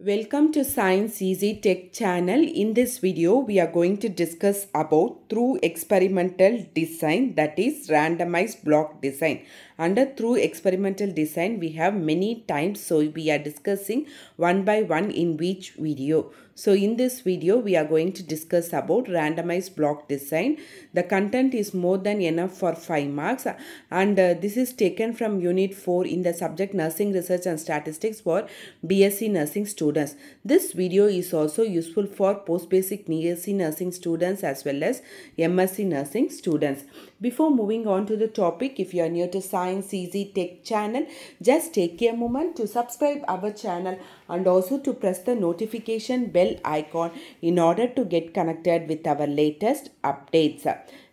Welcome to Science Easy Tech channel. In this video, we are going to discuss about true experimental design that is randomized block design. Under true experimental design, we have many types. So we are discussing one by one in each video. So in this video, we are going to discuss about randomized block design. The content is more than enough for 5 marks and uh, this is taken from unit 4 in the subject nursing research and statistics for BSc nursing students. This video is also useful for post basic BSc nursing students as well as MSc nursing students. Before moving on to the topic, if you are new to Science Easy Tech channel, just take a moment to subscribe our channel and also to press the notification bell icon in order to get connected with our latest updates.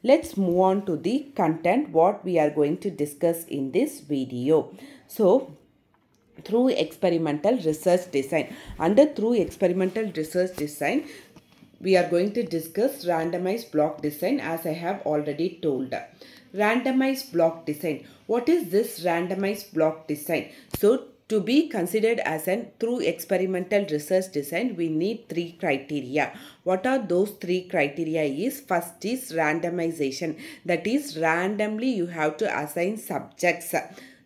Let's move on to the content what we are going to discuss in this video. So, true experimental research design. Under true experimental research design, we are going to discuss randomized block design as I have already told. Randomized block design. What is this randomized block design? So to be considered as an true experimental research design, we need three criteria. What are those three criteria is first is randomization. That is randomly you have to assign subjects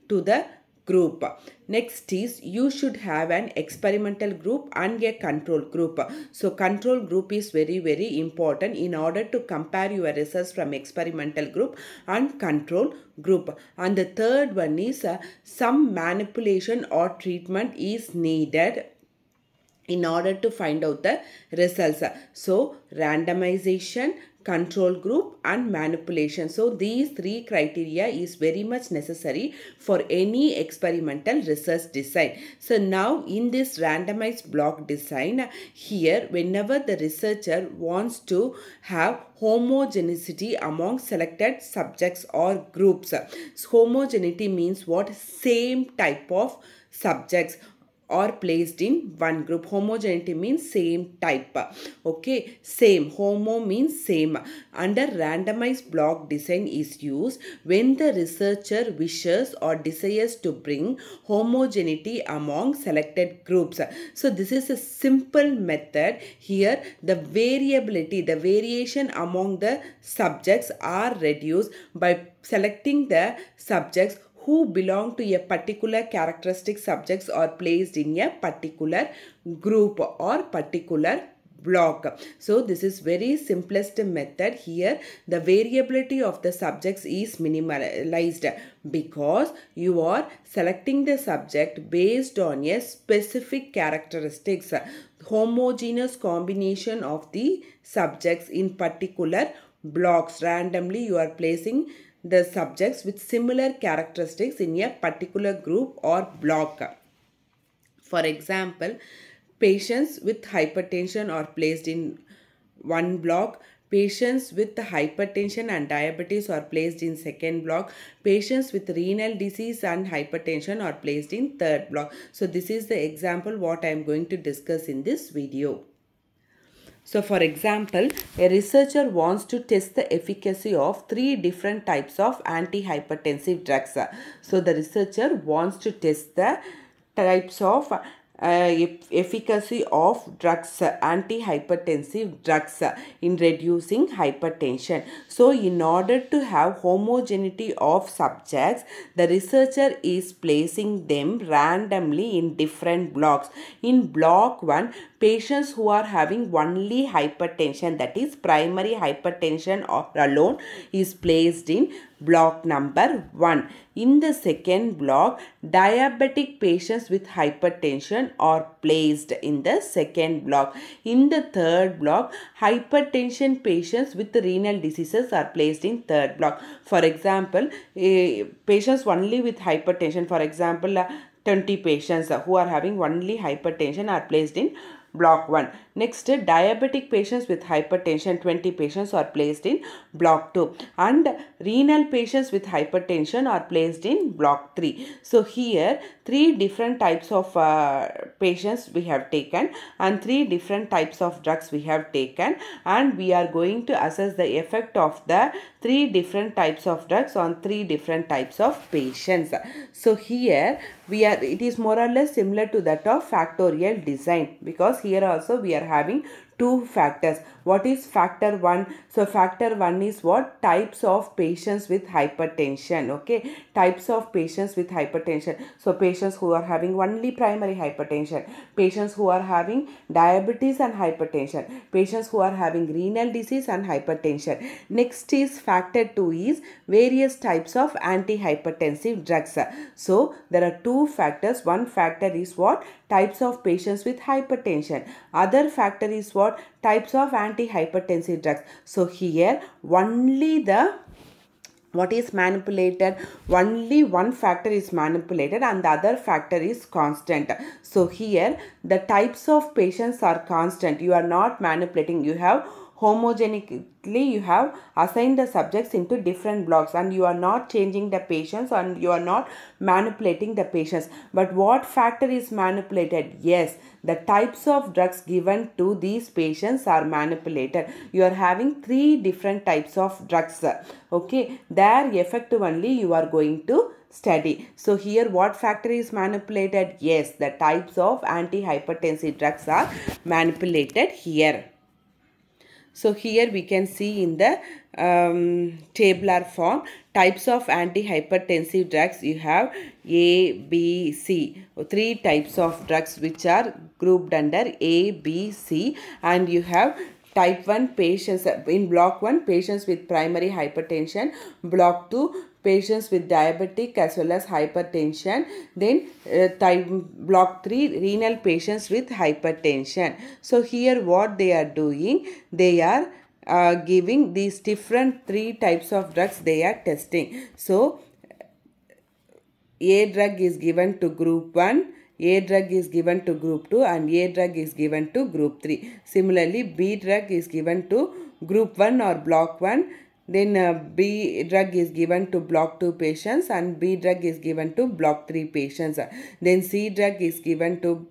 to the group. Next is you should have an experimental group and a control group. So control group is very very important in order to compare your results from experimental group and control group. And the third one is uh, some manipulation or treatment is needed in order to find out the results. So randomization, control group and manipulation. So these three criteria is very much necessary for any experimental research design. So now in this randomized block design here whenever the researcher wants to have homogeneity among selected subjects or groups. So homogeneity means what? Same type of subjects or placed in one group. Homogeneity means same type. Okay, same. Homo means same. Under randomized block design is used when the researcher wishes or desires to bring homogeneity among selected groups. So this is a simple method. Here the variability, the variation among the subjects are reduced by selecting the subjects who belong to a particular characteristic subjects are placed in a particular group or particular block. So this is very simplest method here. The variability of the subjects is minimalized because you are selecting the subject based on a specific characteristics. Homogeneous combination of the subjects in particular blocks. Randomly you are placing the subjects with similar characteristics in a particular group or block. For example, patients with hypertension are placed in one block, patients with hypertension and diabetes are placed in second block, patients with renal disease and hypertension are placed in third block. So this is the example what I am going to discuss in this video. So for example, a researcher wants to test the efficacy of three different types of antihypertensive drugs. So the researcher wants to test the types of uh, efficacy of drugs, antihypertensive drugs in reducing hypertension. So, in order to have homogeneity of subjects, the researcher is placing them randomly in different blocks. In block 1, patients who are having only hypertension that is primary hypertension or alone is placed in block number 1. In the second block, diabetic patients with hypertension are placed in the second block. In the third block, hypertension patients with renal diseases are placed in third block. For example, uh, patients only with hypertension, for example, uh, 20 patients who are having only hypertension are placed in block 1. Next, diabetic patients with hypertension, 20 patients are placed in block 2 and renal patients with hypertension are placed in block 3. So, here three different types of uh, patients we have taken and three different types of drugs we have taken and we are going to assess the effect of the three different types of drugs on three different types of patients. So, here we are it is more or less similar to that of factorial design because here also we are having two factors. What is factor 1? So factor 1 is what? Types of patients with hypertension. Okay. Types of patients with hypertension. So patients who are having only primary hypertension. Patients who are having diabetes and hypertension. Patients who are having renal disease and hypertension. Next is factor 2 is various types of antihypertensive drugs. So there are two factors. One factor is what? Types of patients with hypertension. Other factor is what? types of antihypertensive drugs. So here only the what is manipulated only one factor is manipulated and the other factor is constant. So here the types of patients are constant. You are not manipulating. You have homogeneously you have assigned the subjects into different blocks and you are not changing the patients and you are not manipulating the patients but what factor is manipulated yes the types of drugs given to these patients are manipulated you are having three different types of drugs okay their effect only you are going to study. So here what factor is manipulated? Yes, the types of antihypertensive drugs are manipulated here. So here we can see in the um, tabular form types of antihypertensive drugs you have A, B, C. Three types of drugs which are grouped under A, B, C and you have type 1 patients in block 1 patients with primary hypertension block 2 patients with diabetic as well as hypertension then uh, type block 3 renal patients with hypertension so here what they are doing they are uh, giving these different three types of drugs they are testing so a drug is given to group 1 a drug is given to group 2 and A drug is given to group 3. Similarly, B drug is given to group 1 or block 1 then uh, B drug is given to block 2 patients and B drug is given to block 3 patients. Then C drug is given to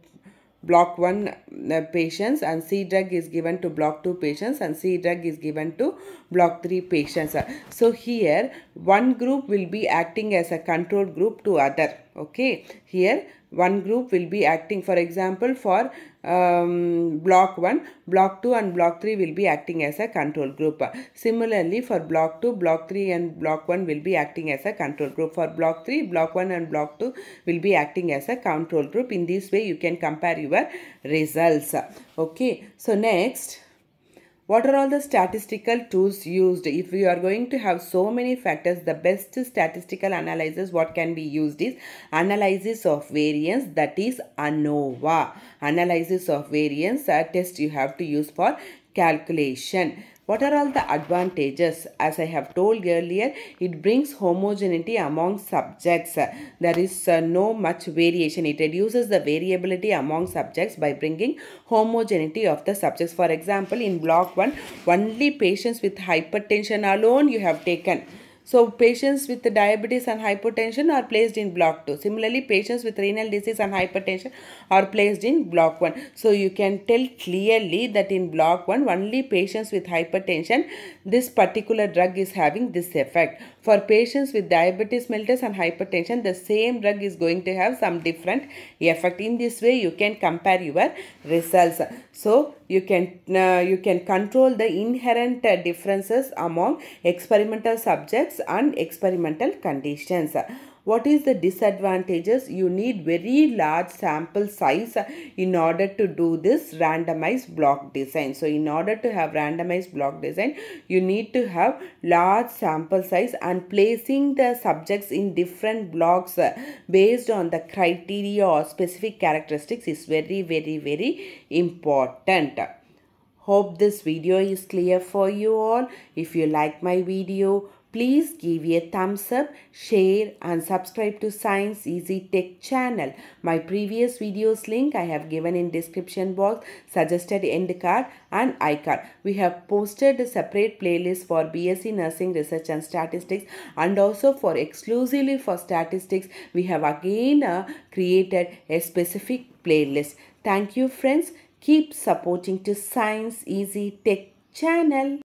block 1 uh, patients and C drug is given to block 2 patients and C drug is given to block 3 patients. So here one group will be acting as a control group to other. Okay. Here one group will be acting for example for um, block 1 block 2 and block 3 will be acting as a control group. Similarly for block 2 block 3 and block 1 will be acting as a control group. For block 3 block 1 and block 2 will be acting as a control group. In this way you can compare your results. Okay so next what are all the statistical tools used? If you are going to have so many factors, the best statistical analysis what can be used is analysis of variance that is ANOVA. Analysis of variance a test you have to use for calculation. What are all the advantages? As I have told earlier, it brings homogeneity among subjects. There is uh, no much variation. It reduces the variability among subjects by bringing homogeneity of the subjects. For example, in block 1, only patients with hypertension alone you have taken so patients with diabetes and hypertension are placed in block 2. Similarly, patients with renal disease and hypertension are placed in block 1. So you can tell clearly that in block 1 only patients with hypertension this particular drug is having this effect. For patients with diabetes mellitus and hypertension the same drug is going to have some different effect. In this way you can compare your results. So you can uh, you can control the inherent uh, differences among experimental subjects and experimental conditions what is the disadvantages? You need very large sample size in order to do this randomized block design. So in order to have randomized block design you need to have large sample size and placing the subjects in different blocks uh, based on the criteria or specific characteristics is very very very important. Hope this video is clear for you all. If you like my video, Please give a thumbs up, share and subscribe to Science Easy Tech channel. My previous videos link I have given in description box, suggested end card and iCard. We have posted a separate playlist for BSc Nursing Research and Statistics and also for exclusively for statistics we have again uh, created a specific playlist. Thank you friends. Keep supporting to Science Easy Tech channel.